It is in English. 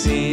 See.